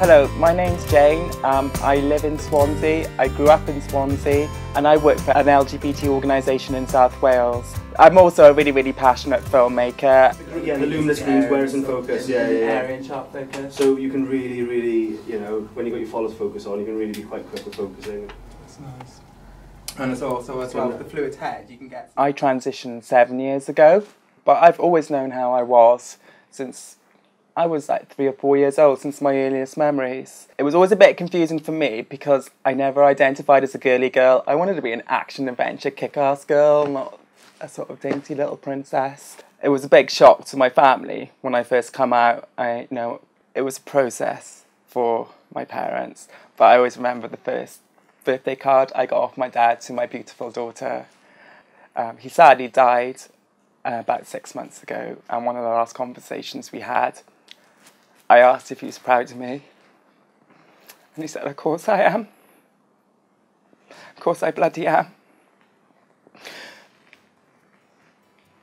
Hello, my name's Jayne. Um, I live in Swansea. I grew up in Swansea and I work for an LGBT organisation in South Wales. I'm also a really, really passionate filmmaker. Yeah, the luminous screens, where's in focus, yeah, yeah, yeah. Area and sharp focus. So you can really, really, you know, when you've got your follows focus on, you can really be quite quick with focusing. That's nice. And it's also as well with the fluid head, you can get. I transitioned seven years ago, but I've always known how I was since I was like three or four years old, since my earliest memories. It was always a bit confusing for me because I never identified as a girly girl. I wanted to be an action adventure kick ass girl, not a sort of dainty little princess. It was a big shock to my family when I first come out. I you know it was a process for my parents, but I always remember the first birthday card I got off my dad to my beautiful daughter. Um, he sadly died uh, about six months ago, and one of the last conversations we had, I asked if he was proud of me, and he said, "Of course I am. Of course I bloody am."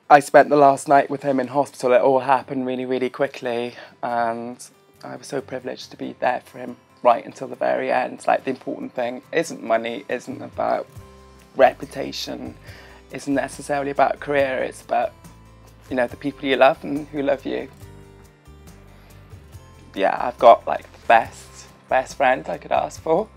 I spent the last night with him in hospital. It all happened really, really quickly, and I was so privileged to be there for him right until the very end. Like the important thing isn't money, isn't about reputation, isn't necessarily about career. It's about you know the people you love and who love you. Yeah, I've got like the best best friend I could ask for.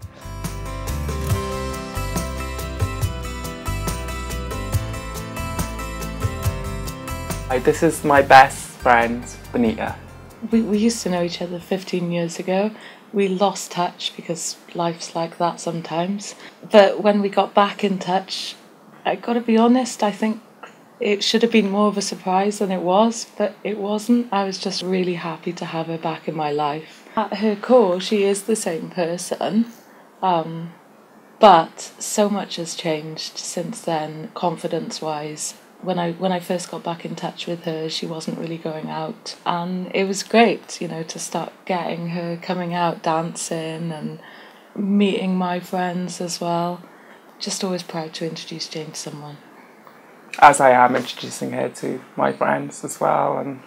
This is my best friend, Bonita. We, we used to know each other 15 years ago. We lost touch because life's like that sometimes. But when we got back in touch, I gotta be honest, I think it should have been more of a surprise than it was, but it wasn't. I was just really happy to have her back in my life. At her core, she is the same person, um, but so much has changed since then, confidence wise. When I when I first got back in touch with her, she wasn't really going out, and it was great, you know, to start getting her coming out dancing and meeting my friends as well. Just always proud to introduce Jayne to someone as I am introducing her to my friends as well. And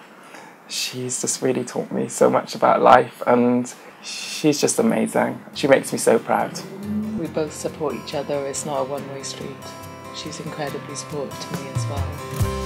she's just really taught me so much about life, and she's just amazing. She makes me so proud. We both support each other, it's not a one way street. She's incredibly supportive to me as well.